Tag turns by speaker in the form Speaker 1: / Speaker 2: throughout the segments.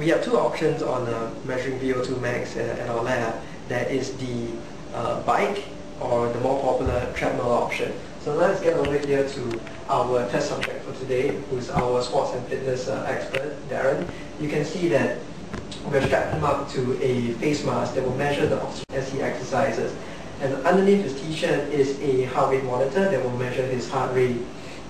Speaker 1: we have two options on uh, measuring VO2 max at our lab. That is the uh, bike or the more popular treadmill option. So let's get over here to our test subject for today, who's our sports and fitness uh, expert, Darren. You can see that we've strapped him up to a face mask that will measure the oxygen as he exercises. And underneath his t-shirt is a heart rate monitor that will measure his heart rate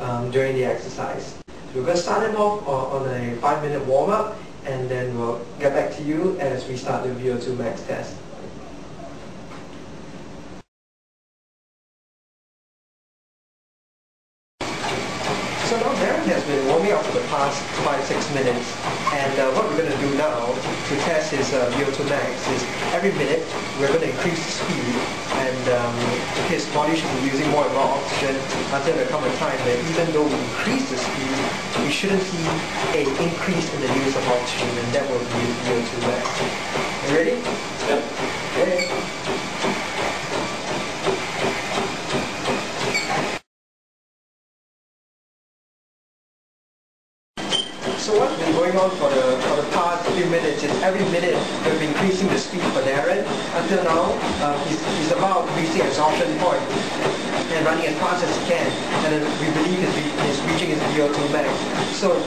Speaker 1: um, during the exercise. So we're going to start him off on, on a five-minute warm-up, and then we'll get back to you as we start the VO2 max test. So now Darren has been past 5-6 minutes and uh, what we're going to do now to test his uh, VO2 max is every minute we're going to increase the speed and um, his body should be using more and more oxygen until there comes a time that even though we increase the speed, we shouldn't see an increase in the use of oxygen and that will be VO2 max. You ready?
Speaker 2: Yep.
Speaker 1: So what's been going on for the for the past few minutes is every minute we've been increasing the speed for Darren. Until now, uh, he's, he's about reaching exhaustion point and running as fast as he can. And we believe he's, re he's reaching his VO2 max. So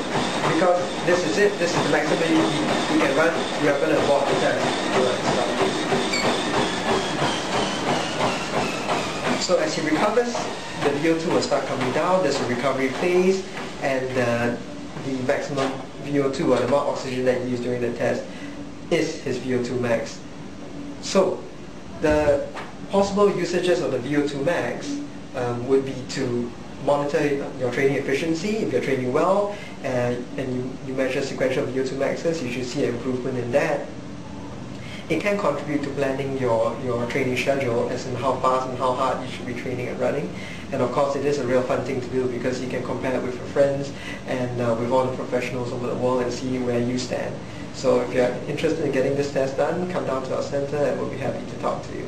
Speaker 1: because this is it, this is the maximum he, he can run, we are going to abort the test. So as he recovers, the VO2 will start coming down. There's a recovery phase, and uh, the maximum VO2 or the amount of oxygen that you use during the test is his VO2 max. So the possible usages of the VO2 max um, would be to monitor your training efficiency. If you're training well and, and you, you measure sequential VO2 maxes, you should see an improvement in that. It can contribute to planning your, your training schedule as in how fast and how hard you should be training and running. And of course it is a real fun thing to do because you can compare it with your friends and uh, with all the professionals over the world and see where you stand. So if you're interested in getting this test done, come down to our center and we'll be happy to talk to you.